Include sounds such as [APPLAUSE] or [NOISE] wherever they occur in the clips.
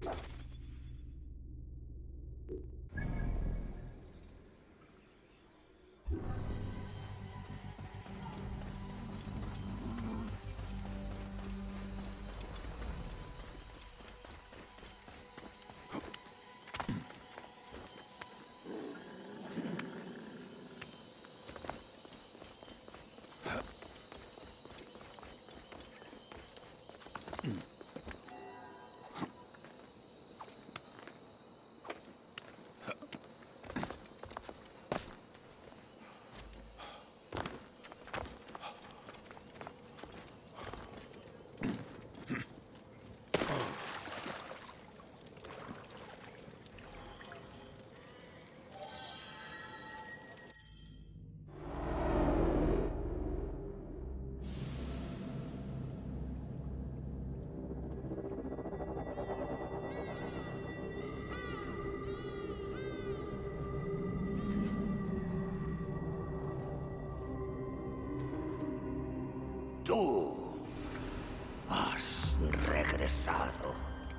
Tú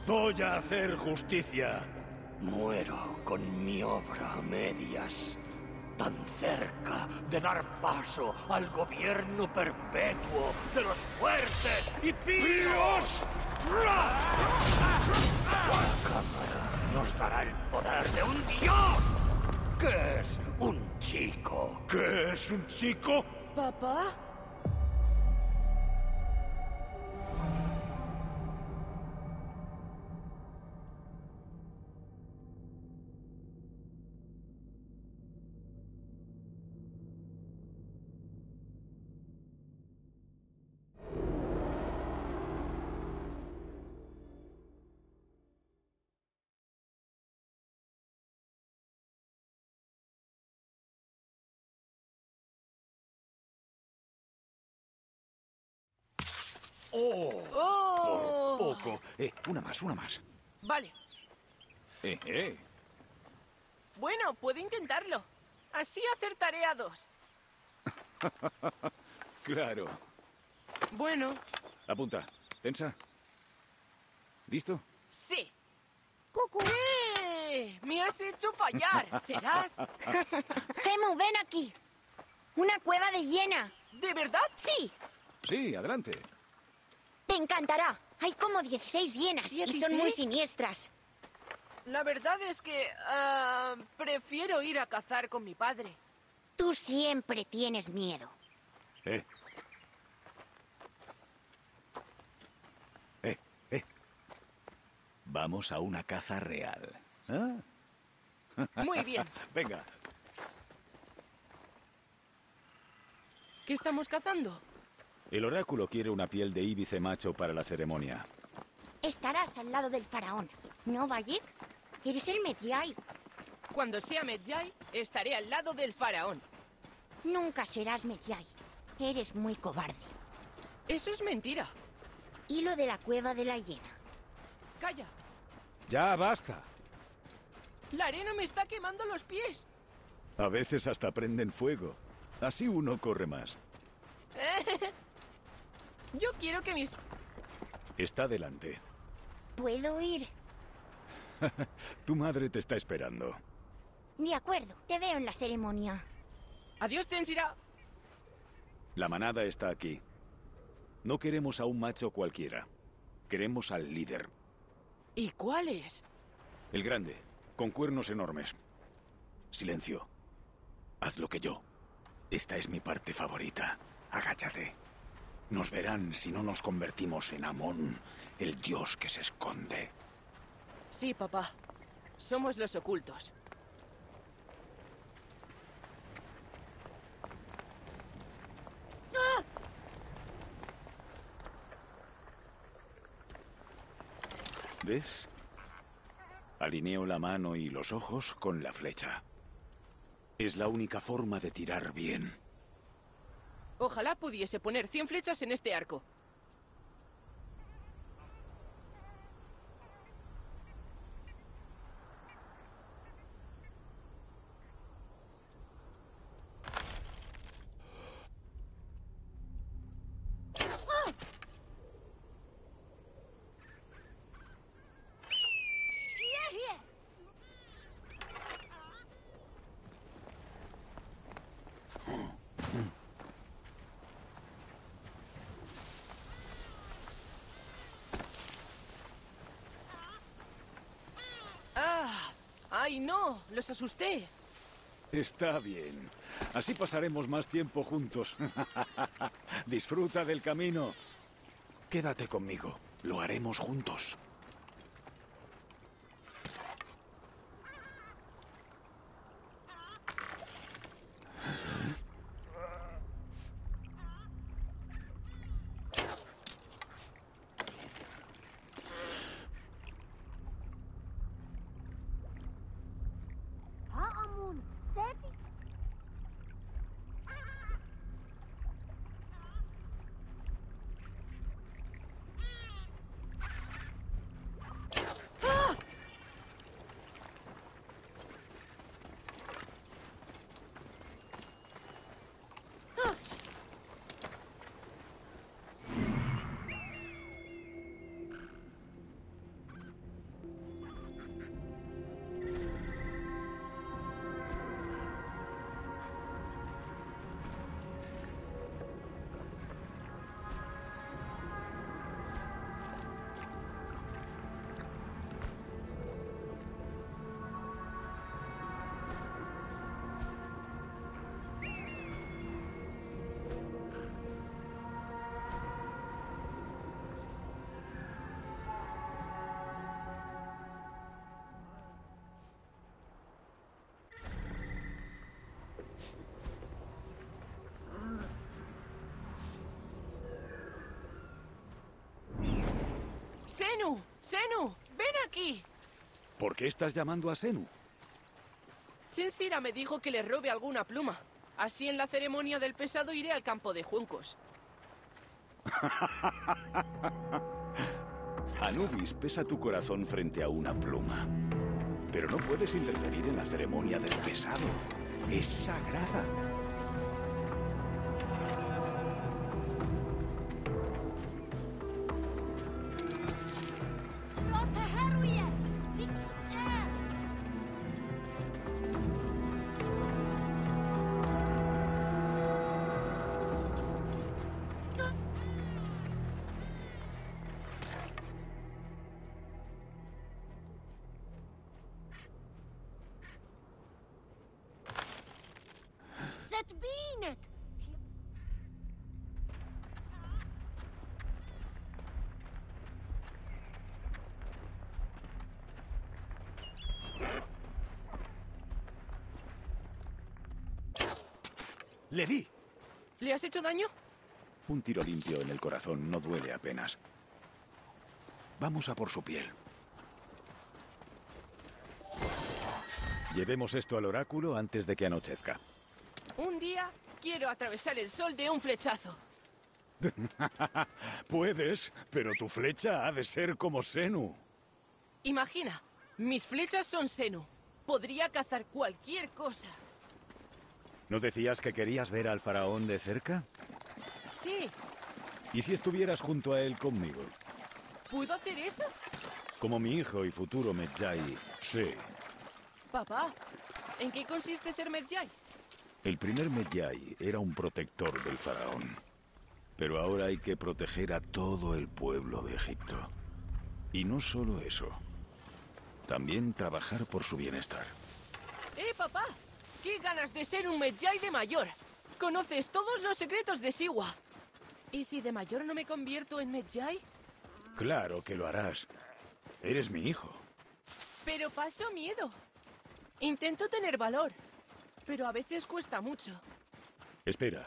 Voy a hacer justicia. Muero con mi obra a medias. Tan cerca de dar paso al gobierno perpetuo de los fuertes y píos. La cámara nos dará el poder de un dios. ¿Qué es un chico? ¿Qué es un chico? ¿Papá? ¡Oh! ¡Oh! Por poco. Eh, una más, una más. Vale. Eh, eh. Bueno, puedo intentarlo. Así acertaré a dos. [LAUGHS] Claro. Bueno, Apunta. Tensa. ¿Listo? sí. ¡Eh! ¡Me has hecho fallar! [LAUGHS] ¿Serás? [LAUGHS] Gemu, ven aquí. Una cueva de hiena. ¿De verdad? Sí, Sí, adelante. Te encantará. Hay como 16 hienas y son muy ¿16? siniestras. La verdad es que ah, prefiero ir a cazar con mi padre. Tú siempre tienes miedo. Eh. Eh, eh. Vamos a una caza real. ¿Ah? [LAUGHS] Muy bien. Venga. ¿Qué estamos cazando? El oráculo quiere una piel de íbice macho para la ceremonia. Estarás al lado del faraón. ¿No, Bayek? Eres el Medjay. Cuando sea Medjay, estaré al lado del faraón. Nunca serás Medjay. Eres muy cobarde. Eso es mentira. Y lo de la cueva de la hiena. Calla. Ya basta. La arena me está quemando los pies. A veces hasta prenden fuego. Así uno corre más. [LAUGHS] Yo quiero que mis... Está delante. ¿Puedo ir? [LAUGHS] Tu madre te está esperando. De acuerdo, te veo en la ceremonia. Adiós, Sensira. La manada está aquí. No queremos a un macho cualquiera. Queremos al líder. ¿Y cuál es? El grande, con cuernos enormes. Silencio. Haz lo que yo. Esta es mi parte favorita. Agáchate. Nos verán si no nos convertimos en Amón, el dios que se esconde. Sí, papá. Somos los ocultos. ¿Ves? Alineo la mano y los ojos con la flecha. Es la única forma de tirar bien. Ojalá pudiese poner 100 flechas en este arco. ¡Ay, no! Los asusté. Está bien. Así pasaremos más tiempo juntos. [LAUGHS] Disfruta del camino. Quédate conmigo. Lo haremos juntos. ¡Senu! ¡Senu! ¡Ven aquí! ¿Por qué estás llamando a Senu? Chensira me dijo que le robe alguna pluma. Así en la ceremonia del pesado iré al campo de juncos. [LAUGHS] Anubis pesa tu corazón frente a una pluma. Pero no puedes interferir en la ceremonia del pesado. Es sagrada. ¡Le di! ¿Le has hecho daño? Un tiro limpio en el corazón no duele apenas. Vamos a por su piel. Llevemos esto al oráculo antes de que anochezca. Un día quiero atravesar el sol de un flechazo. [LAUGHS] Puedes, pero tu flecha ha de ser como Senu. Imagina, mis flechas son Senu. Podría cazar cualquier cosa. ¿No decías que querías ver al faraón de cerca? Sí, ¿Y si estuvieras junto a él conmigo? ¿puedo hacer eso? Como mi hijo y futuro Medjay. Sí. Papá, ¿en qué consiste ser Medjay? El primer Medjay era un protector del faraón. Pero ahora hay que proteger a todo el pueblo de Egipto. Y no solo eso. También trabajar por su bienestar. ¡Eh, papá! ¡Qué ganas de ser un Medjay de mayor! Conoces todos los secretos de Siwa. ¿Y si de mayor no me convierto en Medjay? Claro que lo harás. Eres mi hijo. Pero paso miedo. Intento tener valor, pero a veces cuesta mucho. Espera.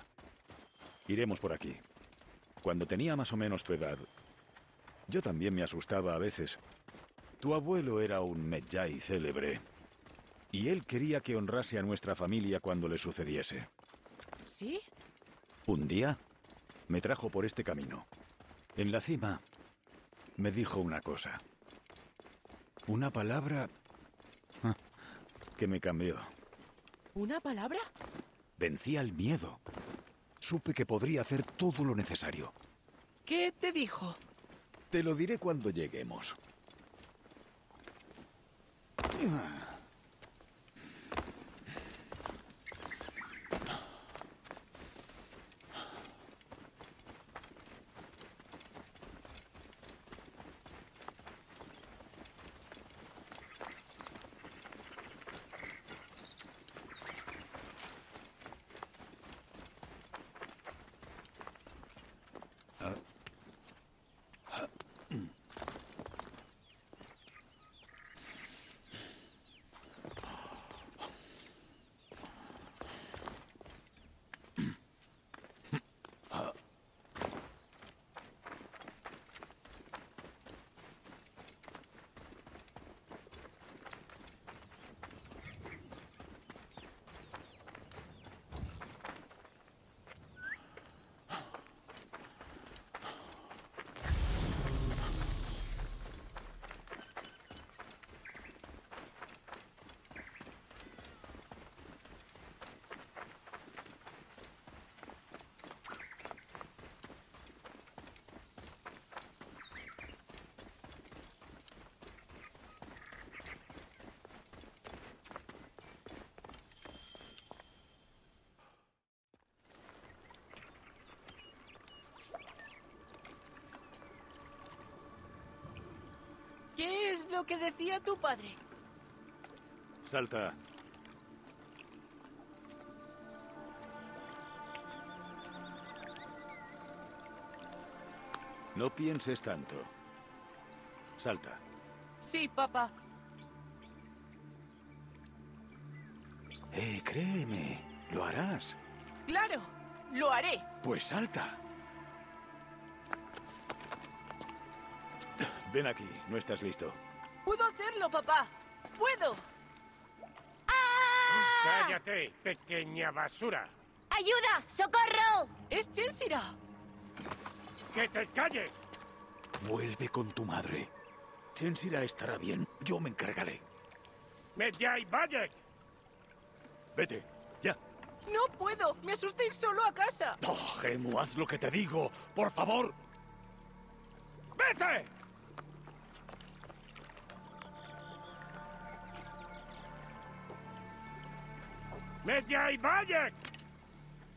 Iremos por aquí. Cuando tenía más o menos tu edad, yo también me asustaba a veces. Tu abuelo era un Medjay célebre. Y él quería que honrase a nuestra familia cuando le sucediese. ¿Sí? Un día me trajo por este camino. En la cima me dijo una cosa. Una palabra ah, que me cambió. ¿Una palabra? Vencí al miedo. Supe que podría hacer todo lo necesario. ¿Qué te dijo? Te lo diré cuando lleguemos. Es lo que decía tu padre. Salta. No pienses tanto. Salta. Sí, papá. Eh, créeme. Lo harás. Claro, lo haré. Pues salta. Ven aquí, no estás listo. Puedo hacerlo, papá. ¡Puedo! ¡Cállate, pequeña basura! ¡Ayuda! ¡Socorro! ¡Es Chelsea! ¡Que te calles! Vuelve con tu madre. Chensira estará bien. Yo me encargaré. ¡Medjay Bayek! Vete, ya. No puedo. Me asusté ir solo a casa. Oh, Gemu, haz lo que te digo. Por favor. ¡Vete! ¡Medjay Bayek!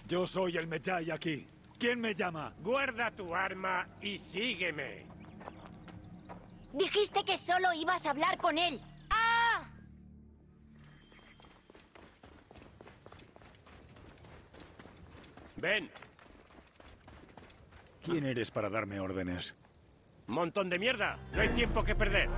Yo soy el Medjay aquí. ¿Quién me llama? Guarda tu arma y sígueme. Dijiste que solo ibas a hablar con él. ¡Ah! Ven, ¿Quién eres para darme órdenes? montón de mierda. No hay tiempo que perder.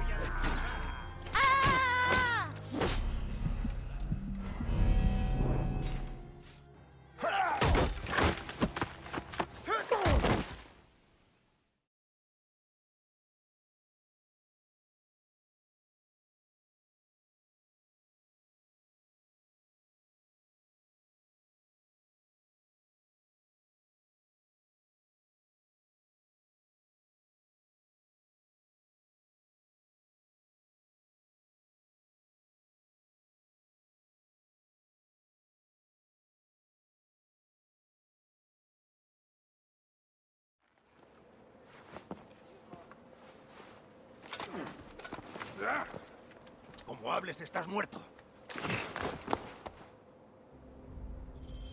Hables, estás muerto.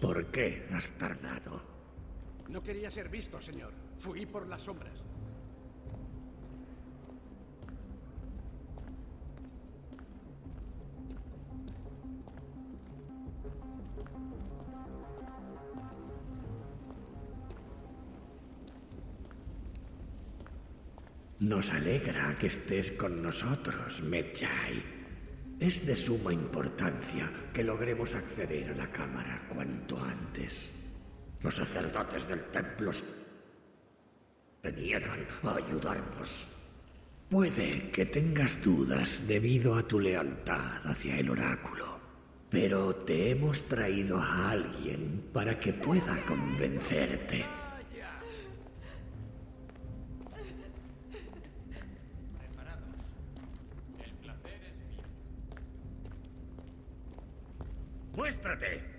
¿Por qué has tardado? No quería ser visto, señor. Fui por las sombras. Nos alegra que estés con nosotros, Medjay. Es de suma importancia que logremos acceder a la cámara cuanto antes. Los sacerdotes del templo se niegan a ayudarnos. Puede que tengas dudas debido a tu lealtad hacia el oráculo, pero te hemos traído a alguien para que pueda convencerte. ¡Muéstrate!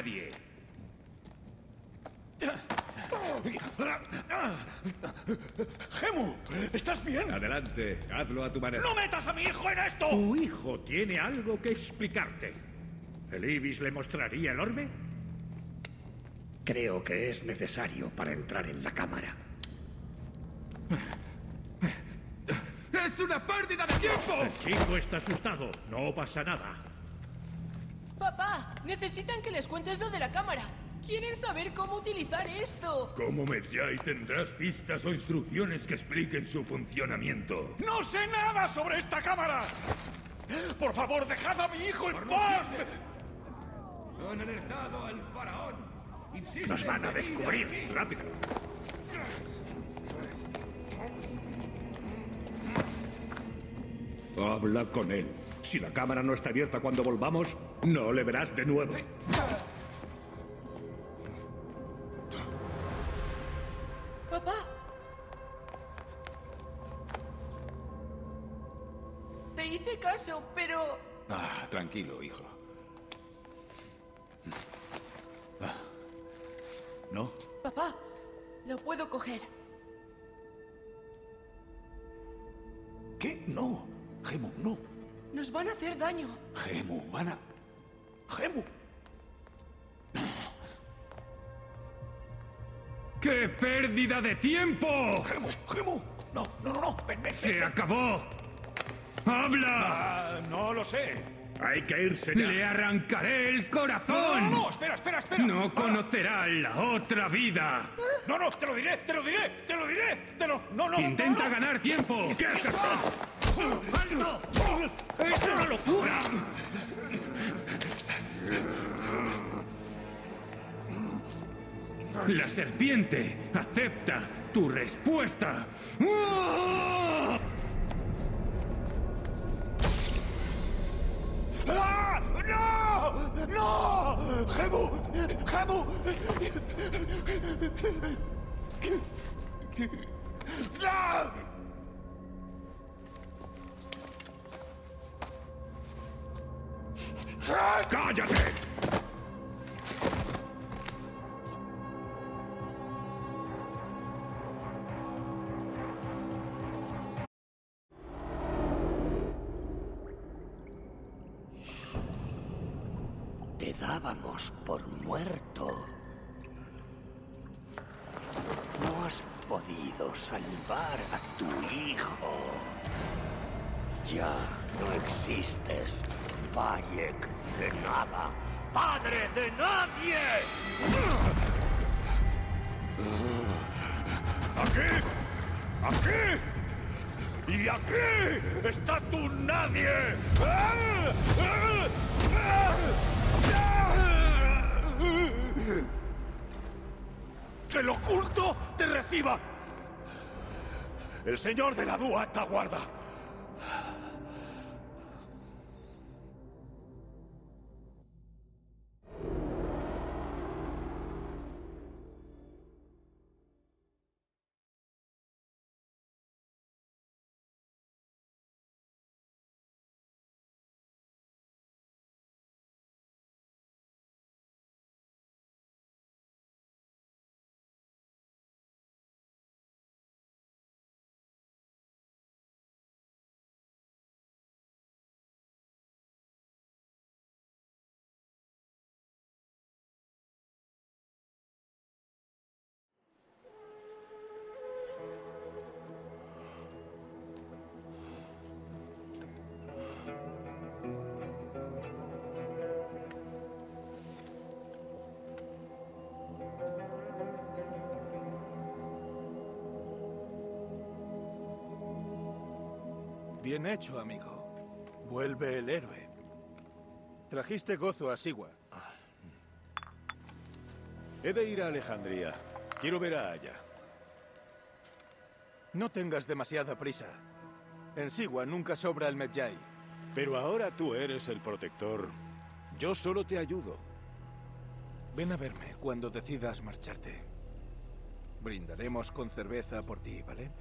Nadie. ¡Gemu! ¿Estás bien? Adelante, hazlo a tu manera. ¡No metas a mi hijo en esto! Tu hijo tiene algo que explicarte. ¿El Ibis le mostraría el orbe? Creo que es necesario para entrar en la cámara. ¡Es una pérdida de tiempo! El chico está asustado. No pasa nada. Papá, necesitan que les cuentes lo de la cámara. Quieren saber cómo utilizar esto. Como Medjay tendrás pistas o instrucciones que expliquen su funcionamiento. ¡No sé nada sobre esta cámara! ¡Por favor, dejad a mi hijo en paz! Han alertado al faraón. Insiste Nos van a descubrir. aquí. Rápido. Habla con él. Si la cámara no está abierta cuando volvamos, no le verás de nuevo. Papá. Te hice caso, pero... Ah, tranquilo, hijo. Ah. ¿No? Papá, lo puedo coger. ¿Qué? No. Gemu, no. Nos van a hacer daño. Gemu, van a... Gemu. ¡Qué pérdida de tiempo! Gemu, Gemu. No, no, no, no. Ven, ven, ven. ¡Se acabó! ¡Habla! Ah, no lo sé. Hay que irse ya. ¡Le arrancaré el No, corazón! no, no, espera, espera, espera. No conocerá la otra vida. No, no, te lo diré, te lo diré, te lo diré, te lo... No, no. Intenta no. ganar tiempo. ¿Qué haces? La serpiente acepta tu respuesta. ¡Ah! ¡No! ¡No! ¡Gemu! ¡Gemu! Dábamos por muerto. No has podido salvar a tu hijo. Ya no existes, Bayek de nada, padre de nadie. ¡Aquí! ¡Aquí! ¡Y aquí está tu nadie! ¡Que el oculto te reciba! El señor de la Dúa te aguarda. Bien hecho, amigo. Vuelve el héroe. Trajiste gozo a Sigua. He de ir a Alejandría. Quiero ver a Aya. No tengas demasiada prisa. En Sigua nunca sobra el Medjay. Pero ahora tú eres el protector. Yo solo te ayudo. Ven a verme cuando decidas marcharte. Brindaremos con cerveza por ti, ¿vale?